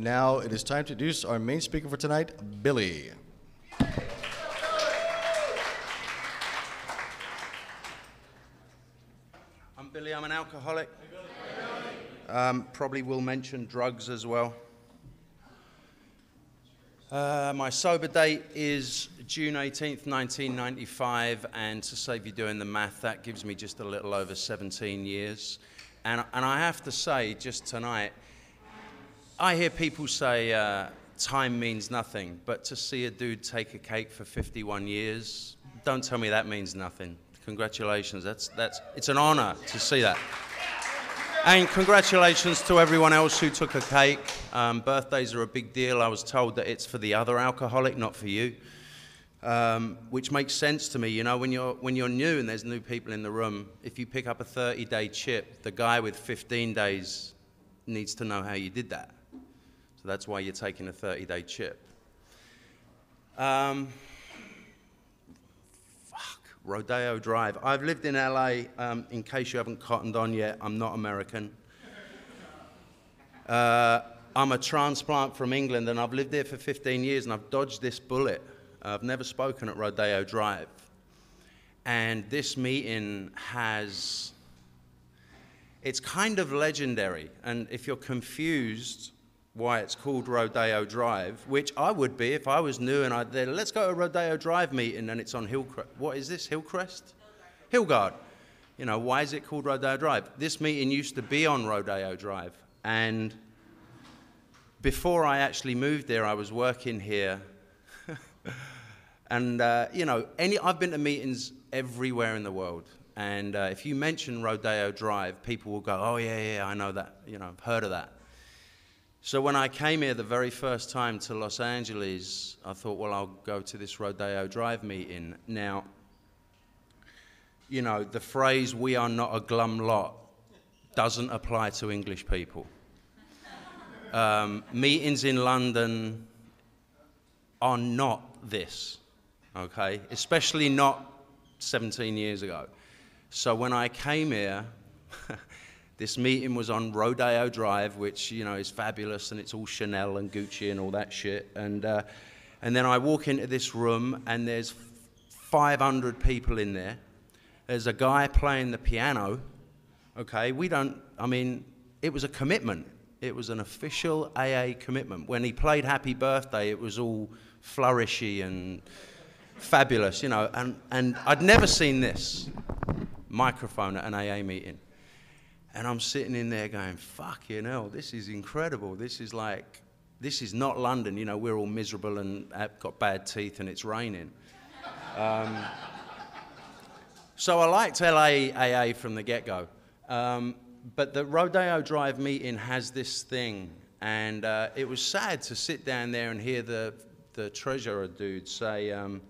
Now it is time to introduce our main speaker for tonight, Billy. I'm Billy, I'm an alcoholic. Um, probably will mention drugs as well. Uh, my sober date is June 18th, 1995, and to save you doing the math, that gives me just a little over 17 years. And, and I have to say, just tonight, I hear people say uh, time means nothing, but to see a dude take a cake for 51 years, don't tell me that means nothing. Congratulations, that's, that's, it's an honor to see that. And congratulations to everyone else who took a cake. Um, birthdays are a big deal. I was told that it's for the other alcoholic, not for you, um, which makes sense to me. You know, when you're, when you're new and there's new people in the room, if you pick up a 30 day chip, the guy with 15 days needs to know how you did that. So that's why you're taking a 30 day chip. Um, Rodeo Drive. I've lived in LA, um, in case you haven't cottoned on yet, I'm not American. Uh, I'm a transplant from England and I've lived there for 15 years and I've dodged this bullet. I've never spoken at Rodeo Drive. And this meeting has, it's kind of legendary. And if you're confused, why it's called Rodeo Drive, which I would be if I was new and I'd let's go to Rodeo Drive meeting and it's on Hillcrest. What is this, Hillcrest? Hilgard. You know, why is it called Rodeo Drive? This meeting used to be on Rodeo Drive. And before I actually moved there, I was working here. and, uh, you know, any, I've been to meetings everywhere in the world. And uh, if you mention Rodeo Drive, people will go, oh, yeah, yeah, I know that. You know, I've heard of that. So when I came here the very first time to Los Angeles, I thought, well, I'll go to this Rodeo Drive meeting. Now, you know, the phrase, we are not a glum lot, doesn't apply to English people. Um, meetings in London are not this, okay? Especially not 17 years ago. So when I came here, this meeting was on Rodeo Drive, which you know is fabulous, and it's all Chanel and Gucci and all that shit. And uh, and then I walk into this room, and there's 500 people in there. There's a guy playing the piano. Okay, we don't. I mean, it was a commitment. It was an official AA commitment. When he played Happy Birthday, it was all flourishy and fabulous, you know. And and I'd never seen this microphone at an AA meeting. And I'm sitting in there going, fuck you know, this is incredible. This is like, this is not London. You know, we're all miserable and have got bad teeth and it's raining. Um, so I liked LAAA from the get go. Um, but the Rodeo Drive meeting has this thing. And uh, it was sad to sit down there and hear the, the treasurer dude say um,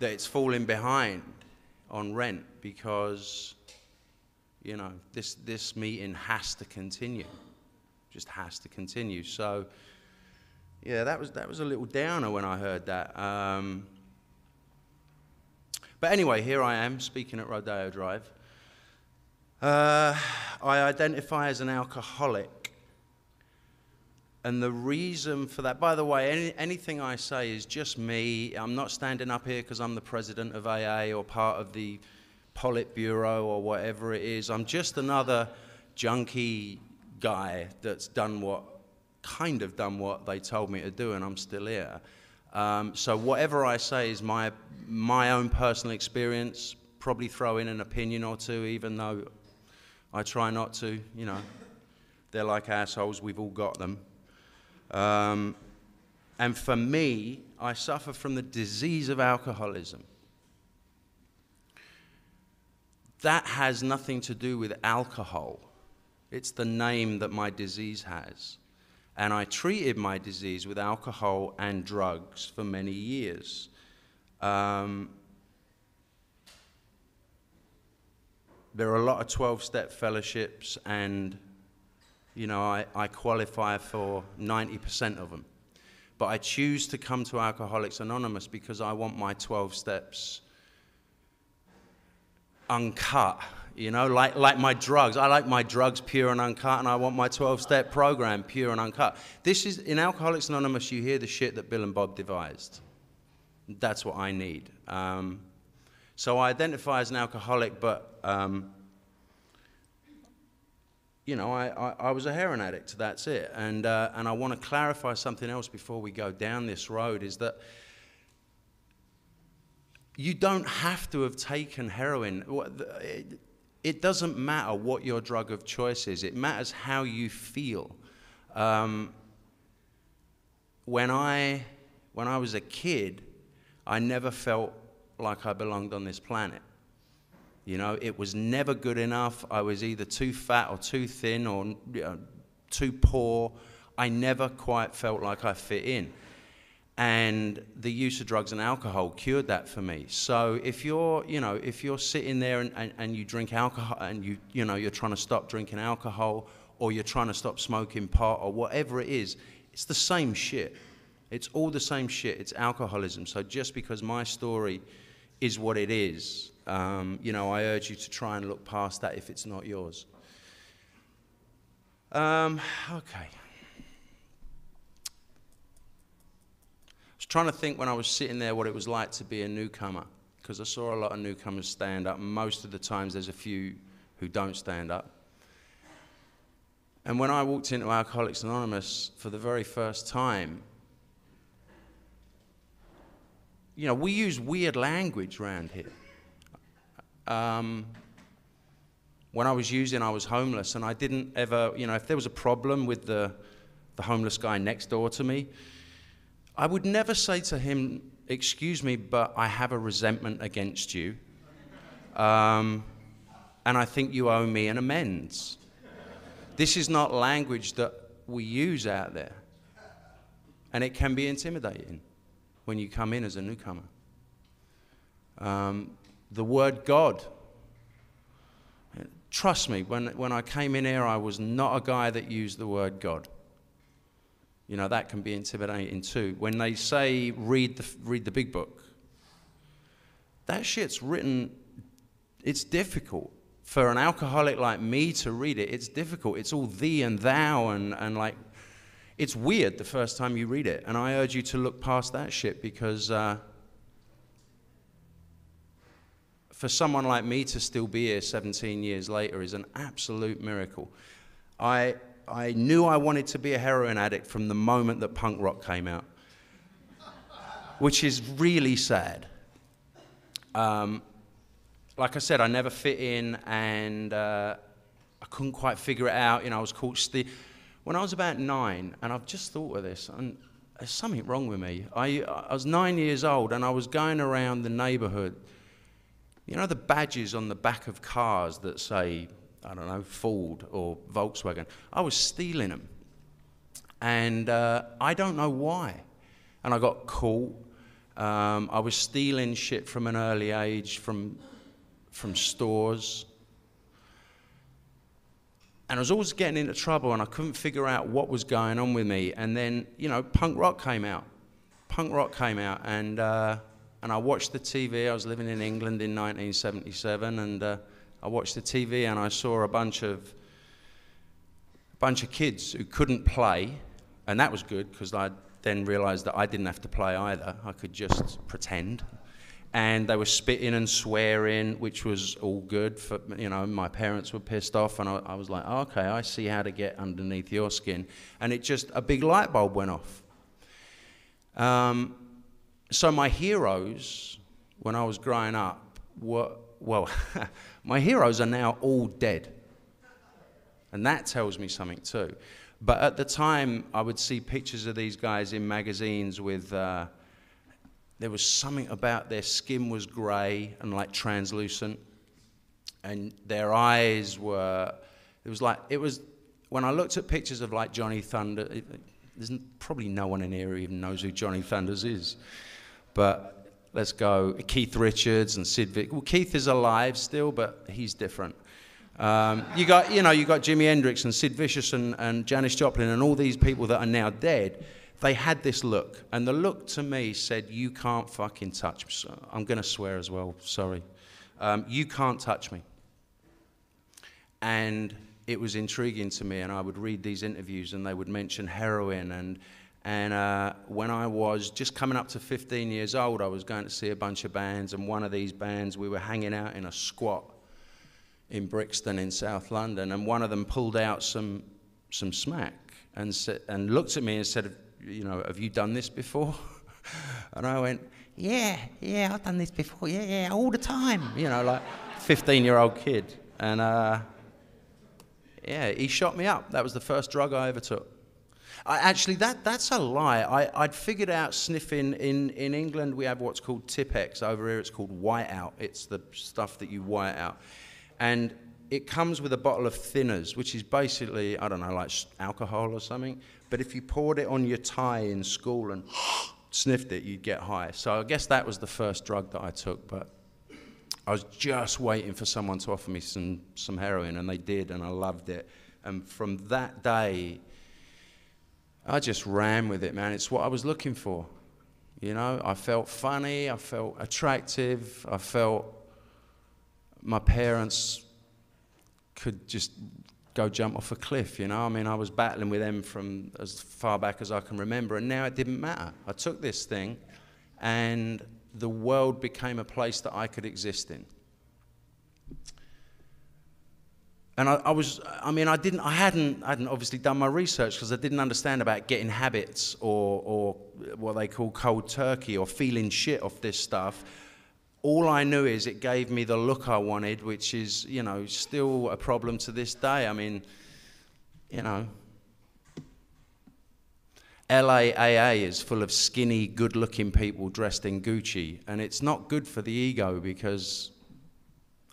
that it's falling behind on rent because you know, this, this meeting has to continue. Just has to continue. So, yeah, that was, that was a little downer when I heard that. Um, but anyway, here I am speaking at Rodeo Drive. Uh, I identify as an alcoholic. And the reason for that, by the way, any, anything I say is just me. I'm not standing up here because I'm the president of AA or part of the Politburo or whatever it is. I'm just another junkie guy that's done what, kind of done what they told me to do, and I'm still here. Um, so whatever I say is my, my own personal experience, probably throw in an opinion or two, even though I try not to, you know. They're like assholes, we've all got them. Um, and for me, I suffer from the disease of alcoholism. That has nothing to do with alcohol. It's the name that my disease has. And I treated my disease with alcohol and drugs for many years. Um, there are a lot of 12 step fellowships, and you know, I, I qualify for 90% of them. But I choose to come to Alcoholics Anonymous because I want my 12 steps uncut. You know, like, like my drugs. I like my drugs pure and uncut, and I want my 12 step program pure and uncut. This is, in Alcoholics Anonymous, you hear the shit that Bill and Bob devised. That's what I need. Um, so I identify as an alcoholic, but, um, you know, I, I, I, was a heroin addict, that's it. And, uh, and I want to clarify something else before we go down this road is that you don't have to have taken heroin. It doesn't matter what your drug of choice is, it matters how you feel. Um, when, I, when I was a kid, I never felt like I belonged on this planet. You know, it was never good enough. I was either too fat or too thin or you know, too poor. I never quite felt like I fit in and the use of drugs and alcohol cured that for me. So if you're you know if you're sitting there and, and, and, you drink alcohol and you you know you're trying to stop drinking alcohol or you're trying to stop smoking pot or whatever it is it's the same shit. It's all the same shit. It's alcoholism. So just because my story is what it is um, you know i urge you to try and look past that if it's not yours. Um, okay trying to think when I was sitting there what it was like to be a newcomer, because I saw a lot of newcomers stand up. Most of the times, there's a few who don't stand up. And when I walked into Alcoholics Anonymous for the very first time, you know, we use weird language around here. Um, when I was using, I was homeless, and I didn't ever, you know, if there was a problem with the, the homeless guy next door to me, I would never say to him, Excuse me, but I have a resentment against you. Um, and I think you owe me an amends. This is not language that we use out there. And it can be intimidating when you come in as a newcomer. Um, the word God. Trust me, when, when I came in here, I was not a guy that used the word God. You know, that can be intimidating too. When they say read the, read the big book, that shit's written, it's difficult. For an alcoholic like me to read it, it's difficult. It's all thee and thou, and, and like, it's weird the first time you read it. And I urge you to look past that shit because uh, for someone like me to still be here 17 years later is an absolute miracle. I, I knew I wanted to be a heroin addict from the moment that punk rock came out, which is really sad. Um, like I said, I never fit in and uh, I couldn't quite figure it out. You know, I was caught still. When I was about nine, and I've just thought of this, and there's something wrong with me. I, I was nine years old and I was going around the neighborhood. You know the badges on the back of cars that say I don't know, Ford or Volkswagen. I was stealing them. And uh, I don't know why. And I got caught. Um, I was stealing shit from an early age from, from stores. And I was always getting into trouble, and I couldn't figure out what was going on with me. And then, you know, punk rock came out. Punk rock came out, and, uh, and I watched the TV. I was living in England in 1977, and uh, I watched the TV and I saw a bunch of a bunch of kids who couldn't play, and that was good because I then realised that I didn't have to play either. I could just pretend. And they were spitting and swearing, which was all good. For you know, my parents were pissed off, and I, I was like, oh, "Okay, I see how to get underneath your skin." And it just a big light bulb went off. Um, so my heroes, when I was growing up, were well, my heroes are now all dead. And that tells me something too. But at the time, I would see pictures of these guys in magazines with, uh, there was something about their skin was grey and like translucent. And their eyes were, it was like, it was, when I looked at pictures of like Johnny Thunder, it, there's probably no one in here who even knows who Johnny Thunders is. But let's go Keith Richards and Sid Vic. Well, Keith is alive still, but he's different. Um, you got, you know, you got Jimi Hendrix and Sid Vicious and, and Janis Joplin and all these people that are now dead. They had this look, and the look to me said, "You can't fucking touch me." So I'm going to swear as well. Sorry. Um, you can't touch me. and it was intriguing to me. And I would read these interviews, and they would mention heroin. And and uh, when I was just coming up to 15 years old, I was going to see a bunch of bands, and one of these bands, we were hanging out in a squat in Brixton in South London, and one of them pulled out some some smack and sa- and looked at me and said, "You know, have you done this before?" and I went, "Yeah, yeah, I've done this before. Yeah, yeah, all the time." You know, like 15-year-old kid, and uh, yeah, he shot me up. That was the first drug I ever took. I, actually, that, that's a lie. I, I'd figured out sniffing in, in England. We have what's called Tipp-Ex. Over here, it's called whiteout. It's the stuff that you white out. And it comes with a bottle of thinners, which is basically, I don't know, like alcohol or something. But if you poured it on your tie in school and sniffed it, you'd get high. So I guess that was the first drug that I took. But I was just waiting for someone to offer me some, some heroin, and they did, and I loved it. And from that day, I just ran with it, man. It's what I was looking for. You know, I felt funny, I felt attractive, I felt my parents could just go jump off a cliff, you know. I mean, I was battling with them from as far back as I can remember, and now it didn't matter. I took this thing, and the world became a place that I could exist in. And I, I, was, I mean, I didn't, I hadn't, I hadn't obviously done my research because I didn't understand about getting habits or, or what they call cold turkey or feeling shit off this stuff. All I knew is it gave me the look I wanted, which is, you know, still a problem to this day. I mean, you know, LAAA is full of skinny, good looking people dressed in Gucci, and it's not good for the ego because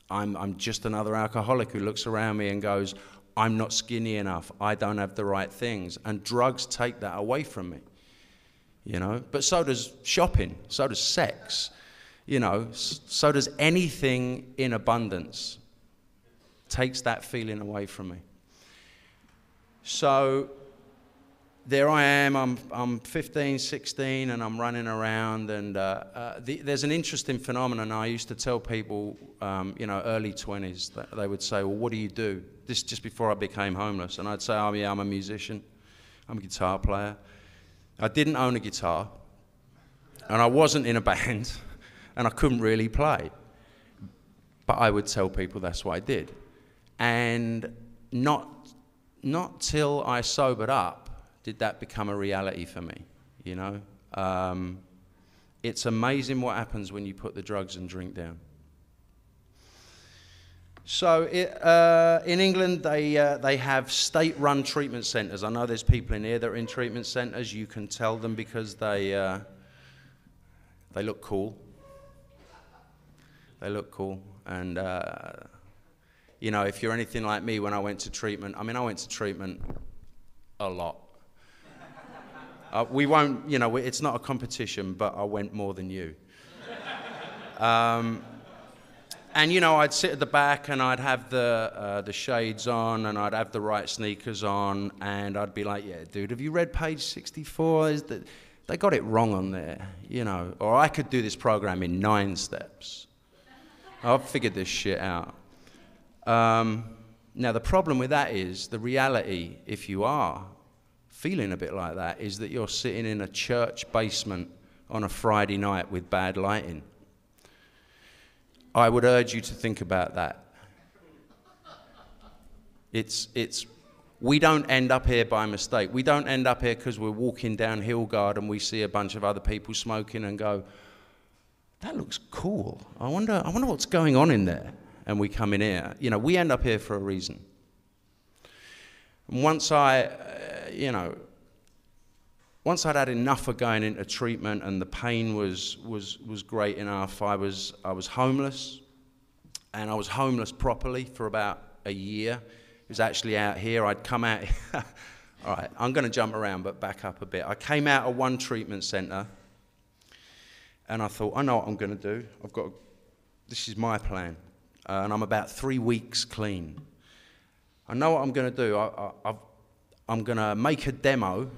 I'm, I'm just another alcoholic who looks around me and goes, I'm not skinny enough. I don't have the right things. And drugs take that away from me. You know, but so does shopping, so does sex, you know, so does anything in abundance. Takes that feeling away from me. So there I am, I'm, I'm 15, 16, and I'm running around. And uh, uh, the, there's an interesting phenomenon. I used to tell people, um, you know, early 20s, that they would say, Well, what do you do? This just before I became homeless. And I'd say, Oh, yeah, I'm a musician, I'm a guitar player. I didn't own a guitar, and I wasn't in a band, and I couldn't really play. But I would tell people that's what I did. And not, not till I sobered up did that become a reality for me, you know? Um, it's amazing what happens when you put the drugs and drink down. So it, uh, in England, they, uh, they have state-run treatment centres. I know there's people in here that are in treatment centres. You can tell them because they, uh, they look cool. They look cool. And, uh, you know, if you're anything like me, when I went to treatment, I mean, I went to treatment a lot. Uh, we won't, you know, it's not a competition, but I went more than you. Um, and you know, I'd sit at the back and I'd have the uh, the shades on and I'd have the right sneakers on, and I'd be like, "Yeah, dude, have you read page 64? Is that they got it wrong on there, you know?" Or I could do this program in nine steps. I've figured this shit out. Um, now the problem with that is the reality. If you are feeling a bit like that is that you're sitting in a church basement on a Friday night with bad lighting. I would urge you to think about that. It's, it's, we don't end up here by mistake. We don't end up here because we're walking down Hilgard and we see a bunch of other people smoking and go, that looks cool. I wonder, I wonder what's going on in there. And we come in here. You know, we end up here for a reason. And once I, you know, once I'd had enough of going into treatment and the pain was, was, was great enough, I was, I was homeless. And I was homeless properly for about a year. It was actually out here. I'd come out. All right, I'm going to jump around, but back up a bit. I came out of one treatment centre and I thought, I know what I'm going to do. I've got, this is my plan. Uh, and I'm about three weeks clean. I know what I'm going to do. I, I, I'm going to make a demo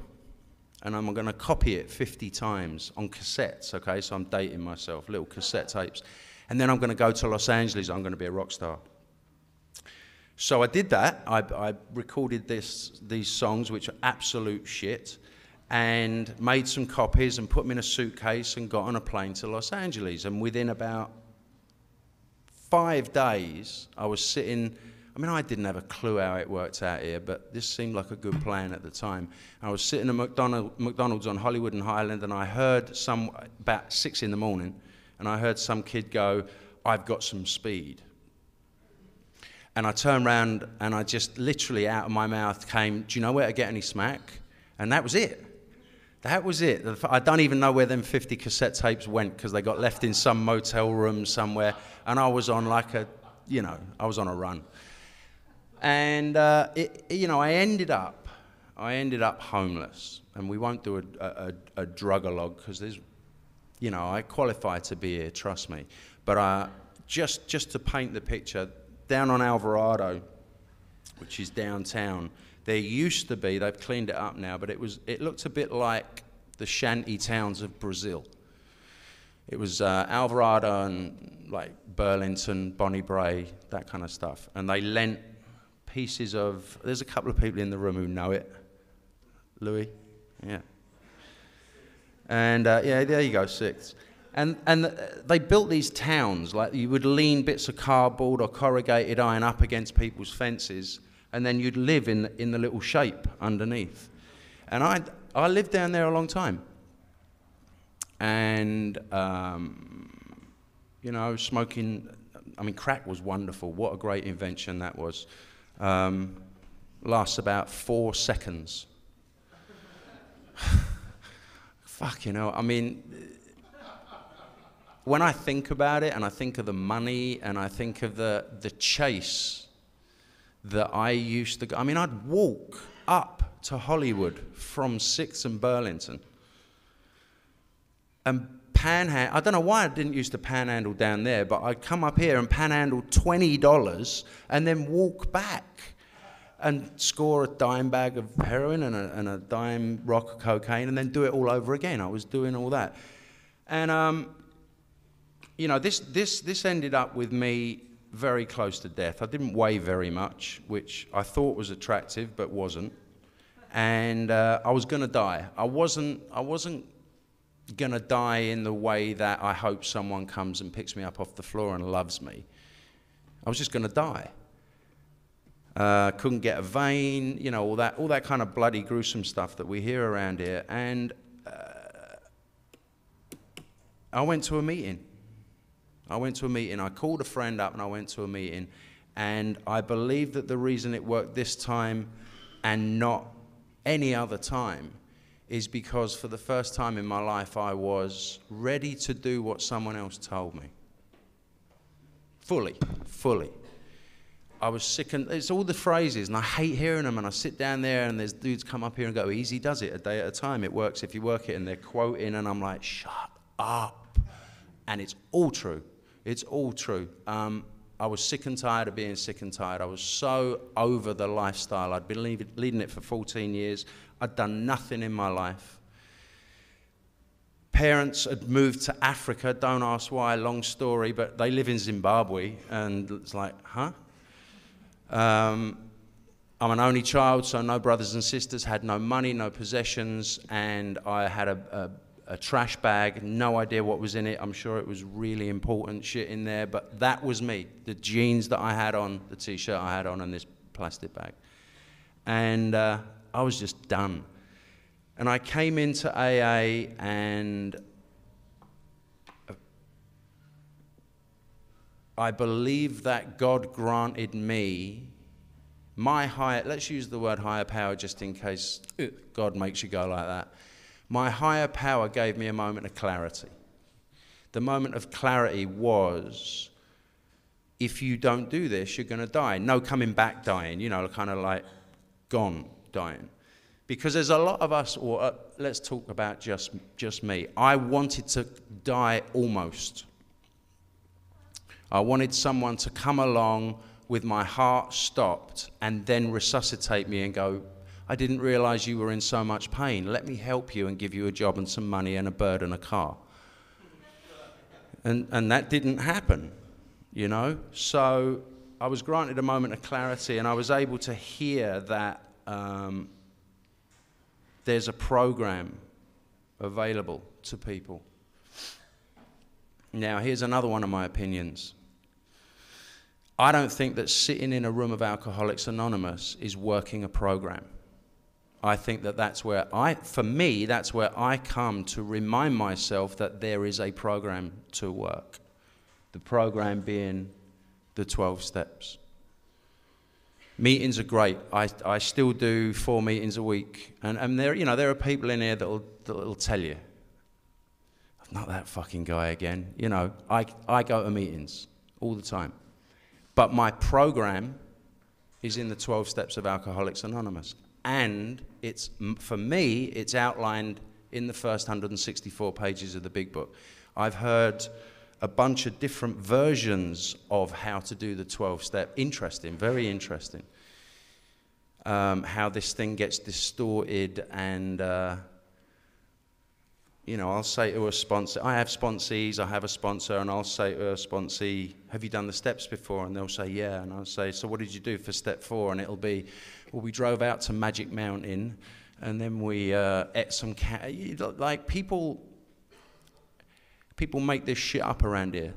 and I'm going to copy it 50 times on cassettes, okay? So I'm dating myself, little cassette tapes. And then I'm going to go to Los Angeles, I'm going to be a rock star. So I did that. I, I recorded this, these songs, which are absolute shit, and made some copies and put them in a suitcase and got on a plane to Los Angeles. And within about five days, I was sitting. I mean, I didn't have a clue how it worked out here, but this seemed like a good plan at the time. I was sitting at McDonald, McDonald's on Hollywood and Highland, and I heard some, about six in the morning, and I heard some kid go, I've got some speed. And I turned around and I just literally out of my mouth came, Do you know where to get any smack? And that was it. That was it. I don't even know where them 50 cassette tapes went because they got left in some motel room somewhere. And I was on like a, you know, I was on a run. And, uh, it, you know, I ended up, I ended up homeless. And we won't do a, a, a drug-a-log because there's, you know, I qualify to be here, trust me. But uh, just, just to paint the picture, down on Alvarado, which is downtown, there used to be, they've cleaned it up now, but it, was, it looked a bit like the shanty towns of Brazil. It was uh, Alvarado and like Burlington, Bonnie Brae, that kind of stuff. And they lent pieces of, there's a couple of people in the room who know it. Louis? Yeah. And uh, yeah, there you go, six. And, and they built these towns, like you would lean bits of cardboard or corrugated iron up against people's fences and then you'd live in, in the little shape underneath. And I, I lived down there a long time. And, um, you know, smoking, I mean, crack was wonderful. What a great invention that was. Um, lasts about four seconds. Fuck, you know, I mean, when I think about it and I think of the money and I think of the, the chase that I used to go. I mean, I'd walk up to Hollywood from 6th and Burlington and panhandle. I don't know why I didn't used to panhandle down there, but I'd come up here and panhandle $20 and then walk back and score a dime bag of heroin and a, and a dime rock of cocaine and then do it all over again. I was doing all that. And, um, you know, this, this, this ended up with me very close to death. I didn't weigh very much, which I thought was attractive but wasn't. And uh, I was going to die. I wasn't, I wasn't going to die in the way that I hope someone comes and picks me up off the floor and loves me. I was just going to die. Uh, couldn't get a vein, you know, all that, all that kind of bloody gruesome stuff that we hear around here. And uh, I went to a meeting I went to a meeting, I called a friend up and I went to a meeting, and I believe that the reason it worked this time and not any other time is because for the first time in my life I was ready to do what someone else told me. Fully, fully. I was sick and it's all the phrases and I hate hearing them and I sit down there and there's dudes come up here and go, easy does it, a day at a time. It works if you work it and they're quoting and I'm like, shut up. And it's all true. It's all true. Um, I was sick and tired of being sick and tired. I was so over the lifestyle. I'd been leading it for 14 years. I'd done nothing in my life. Parents had moved to Africa. Don't ask why, long story, but they live in Zimbabwe. And it's like, huh? Um, I'm an only child, so no brothers and sisters, had no money, no possessions, and I had a, a a trash bag, no idea what was in it. I'm sure it was really important shit in there, but that was me. The jeans that I had on, the t shirt I had on, and this plastic bag. And uh, I was just done. And I came into AA and I believe that God granted me my higher, let's use the word higher power just in case God makes you go like that my higher power gave me a moment of clarity. The moment of clarity was if you don't do this, you're going to die. No coming back dying, you know, kind of like gone dying. Because there's a lot of us, or uh, let's talk about just, just me. I wanted to die almost. I wanted someone to come along with my heart stopped and then resuscitate me and go, I didn't realize you were in so much pain. Let me help you and give you a job and some money and a bird and a car. And, and that didn't happen, you know? So I was granted a moment of clarity, and I was able to hear that um, there's a program available to people. Now, here's another one of my opinions. I don't think that sitting in a room of Alcoholics Anonymous is working a program. I think that that's where I, for me, that's where I come to remind myself that there is a program to work. The program being the 12 steps. Meetings are great. I, I still do four meetings a week. And, and there, you know, there are people in here that'll, that'll tell you, I'm not that fucking guy again. You know, I, I go to meetings all the time. But my program is in the 12 steps of Alcoholics Anonymous. And it's, for me, it's outlined in the first 164 pages of the big book. I've heard a bunch of different versions of how to do the 12 step. Interesting, very interesting. Um, how this thing gets distorted and. Uh, you know, I'll say to a sponsor, I have sponsees, I have a sponsor, and I'll say to a sponsee, Have you done the steps before? And they'll say, Yeah. And I'll say, So what did you do for step four? And it'll be, Well, we drove out to Magic Mountain, and then we uh, ate some cat. Like, people, people make this shit up around here.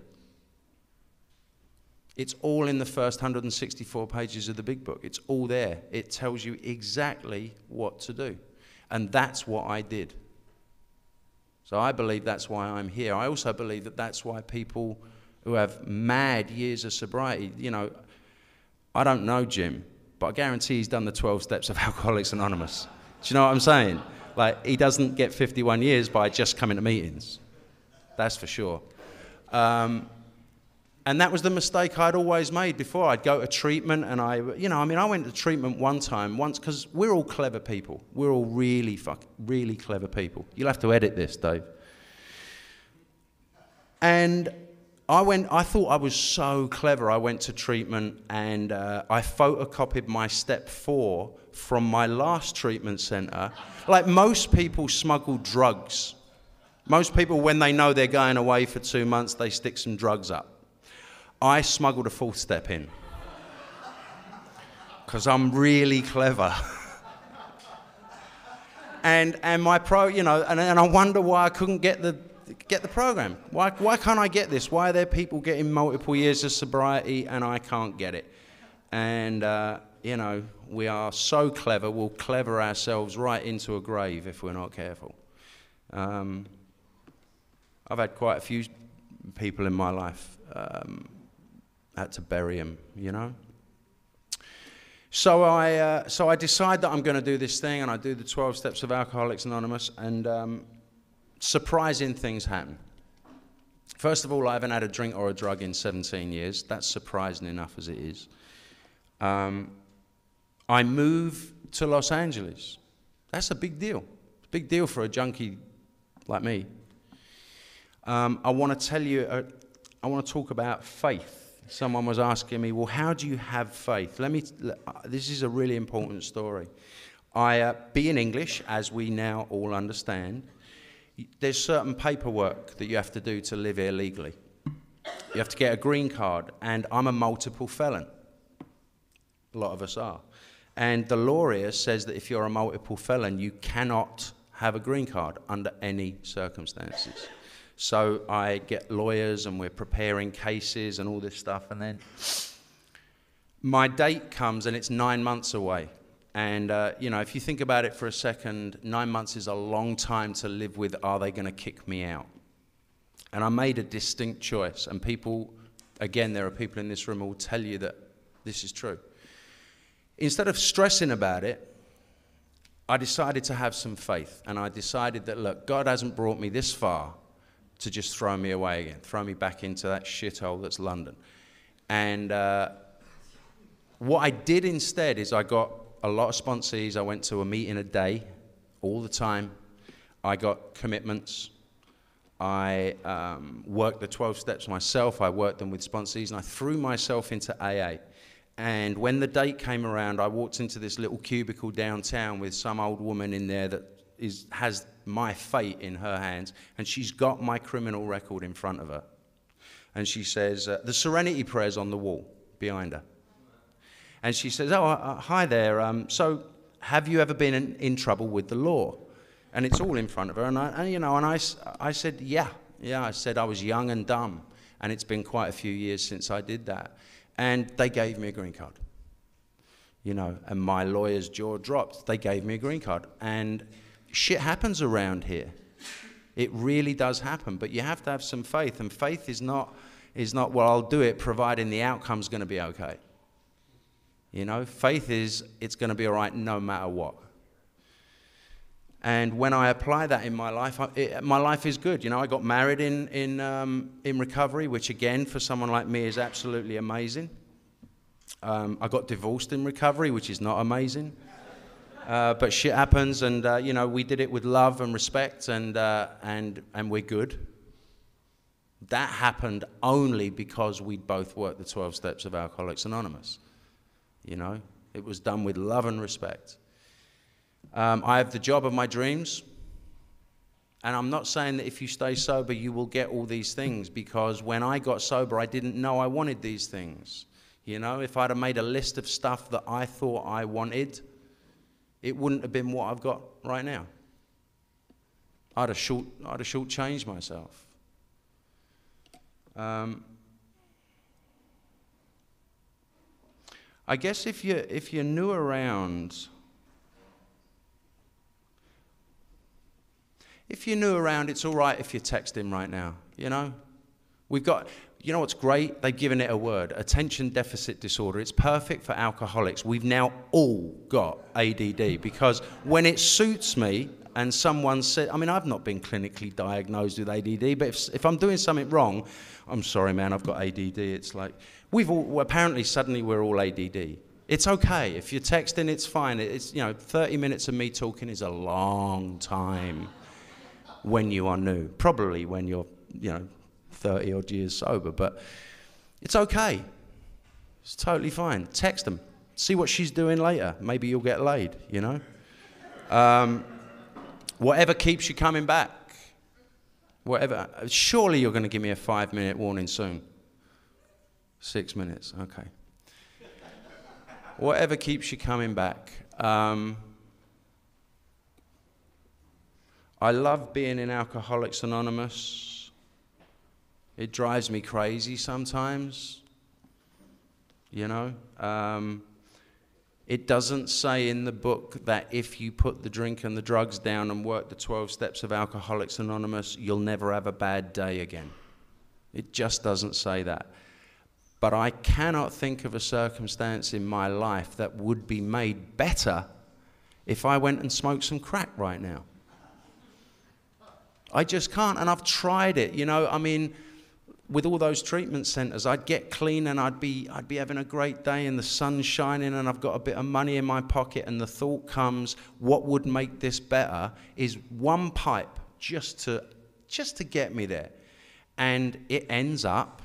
It's all in the first 164 pages of the big book. It's all there. It tells you exactly what to do. And that's what I did. So I believe that's why I'm here. I also believe that that's why people who have mad years of sobriety, you know, I don't know Jim, but I guarantee he's done the 12 steps of Alcoholics Anonymous. Do you know what I'm saying? Like, he doesn't get 51 years by just coming to meetings. That's for sure. Um, and that was the mistake I'd always made before. I'd go to treatment, and I, you know, I mean, I went to treatment one time, once, because we're all clever people. We're all really, fuck, really clever people. You'll have to edit this, Dave. And I went, I thought I was so clever. I went to treatment and uh, I photocopied my step four from my last treatment center. Like most people smuggle drugs. Most people, when they know they're going away for two months, they stick some drugs up. I smuggled a fourth step in because I'm really clever. and, and my pro, you know, and, and I wonder why I couldn't get the, get the program. Why, why can't I get this? Why are there people getting multiple years of sobriety and I can't get it? And, uh, you know, we are so clever, we'll clever ourselves right into a grave if we're not careful. Um, I've had quite a few people in my life um, had to bury him, you know? So I, uh, so I decide that I'm going to do this thing, and I do the 12 steps of Alcoholics Anonymous, and um, surprising things happen. First of all, I haven't had a drink or a drug in 17 years. That's surprising enough as it is. Um, I move to Los Angeles. That's a big deal. Big deal for a junkie like me. Um, I want to tell you, uh, I want to talk about faith someone was asking me, well, how do you have faith? Let me, uh, this is a really important story. I, uh, being English, as we now all understand, there's certain paperwork that you have to do to live here legally. You have to get a green card, and I'm a multiple felon. A lot of us are. And the law here says that if you're a multiple felon, you cannot have a green card under any circumstances. So I get lawyers and we're preparing cases and all this stuff. And then my date comes and it's nine months away. And, uh, you know, if you think about it for a second, nine months is a long time to live with are they going to kick me out? And I made a distinct choice. And people, again, there are people in this room who will tell you that this is true. Instead of stressing about it, I decided to have some faith. And I decided that, look, God hasn't brought me this far to just throw me away again, throw me back into that shithole that's London. And uh, what I did instead is I got a lot of sponsees. I went to a meeting a day, all the time. I got commitments. I um, worked the 12 steps myself. I worked them with sponsees, and I threw myself into AA. And when the date came around, I walked into this little cubicle downtown with some old woman in there that is, has my fate in her hands, and she's got my criminal record in front of her. And she says, uh, The serenity prayer's on the wall. behind her. And she says, Oh, uh, hi there. Um, so, have you ever been in, in, trouble with the law? And it's all in front of her. And, I, and you know, and I, I said, Yeah. Yeah, I said I was young and dumb. And it's been quite a few years since I did that. And they gave me a green card. You know, and my lawyer's jaw dropped. They gave me a green card. And shit happens around here. It really does happen. But you have to have some faith. And faith is not, is not well, I'll do it providing the outcome's going to be okay. You know, faith is it's going to be all right no matter what. And when I apply that in my life, I, it, my life is good. You know, I got married in, in, um, in recovery, which again, for someone like me, is absolutely amazing. Um, I got divorced in recovery, which is not amazing. Uh, but shit happens, and uh, you know, we did it with love and respect, and, uh, and, and we're good. That happened only because we both worked the 12 steps of Alcoholics Anonymous. You know, it was done with love and respect. Um, I have the job of my dreams. And I'm not saying that if you stay sober, you will get all these things, because when I got sober, I didn't know I wanted these things. You know, if I'd have made a list of stuff that I thought I wanted, it wouldn't have been what I've got right now. I'd have, short, I'd have shortchanged myself. Um, I guess if you if you're new around, if you're new around, it's all right if you text him right now. You know, we've got. You know what's great? They've given it a word: attention deficit disorder. It's perfect for alcoholics. We've now all got ADD because when it suits me, and someone said, I mean, I've not been clinically diagnosed with ADD, but if, if I'm doing something wrong, I'm sorry, man, I've got ADD. It's like, we've all, apparently suddenly we're all ADD. It's okay. If you're texting, it's fine. It's, you know, 30 minutes of me talking is a long time when you are new. Probably when you're, you know, 30 odd years sober, but it's okay. It's totally fine. Text them. See what she's doing later. Maybe you'll get laid, you know? Um, Whatever keeps you coming back. Whatever. Surely you're going to give me a five minute warning soon. Six minutes, okay. Whatever keeps you coming back. Um, I love being in Alcoholics Anonymous. It drives me crazy sometimes, you know. Um, it doesn't say in the book that if you put the drink and the drugs down and work the 12 steps of Alcoholics Anonymous, you'll never have a bad day again. It just doesn't say that. But I cannot think of a circumstance in my life that would be made better if I went and smoked some crack right now. I just can't, and I've tried it. You know, I mean, with all those treatment centers, I'd get clean and I'd be, I'd be having a great day and the sun's shining and I've got a bit of money in my pocket. And the thought comes, what would make this better is one pipe just to, just to get me there. And it ends up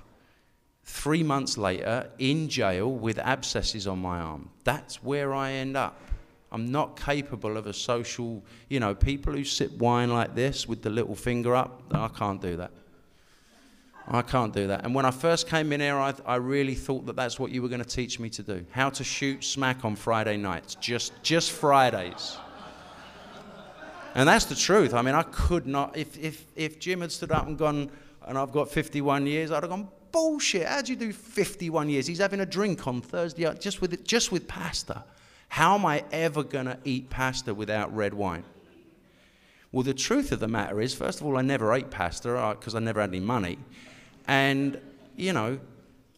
three months later in jail with abscesses on my arm. That's where I end up. I'm not capable of a social, you know, people who sip wine like this with the little finger up, I can't do that. I can't do that. And when I first came in here, I, I really thought that that's what you were going to teach me to do how to shoot smack on Friday nights, just, just Fridays. And that's the truth. I mean, I could not, if, if, if Jim had stood up and gone, and I've got 51 years, I'd have gone, bullshit. How'd you do 51 years? He's having a drink on Thursday just with, just with pasta. How am I ever going to eat pasta without red wine? Well, the truth of the matter is, first of all, I never ate pasta because uh, I never had any money. And, you know,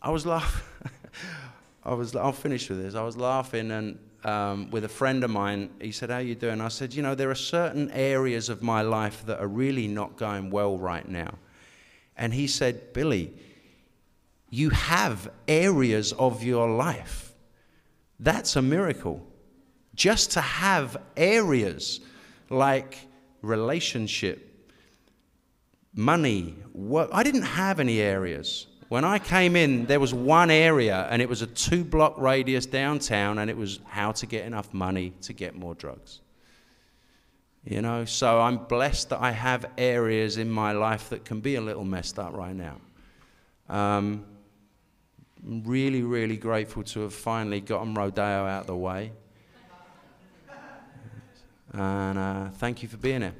I was laughing. I was, I'll finish with this. I was laughing and um, with a friend of mine. He said, How you doing? I said, You know, there are certain areas of my life that are really not going well right now. And he said, Billy, you have areas of your life. That's a miracle. Just to have areas like relationship, money, work. I didn't have any areas. When I came in, there was one area, and it was a two block radius downtown, and it was how to get enough money to get more drugs. You know, so I'm blessed that I have areas in my life that can be a little messed up right now. Um, I'm really, really grateful to have finally gotten Rodeo out of the way. And uh, thank you for being here.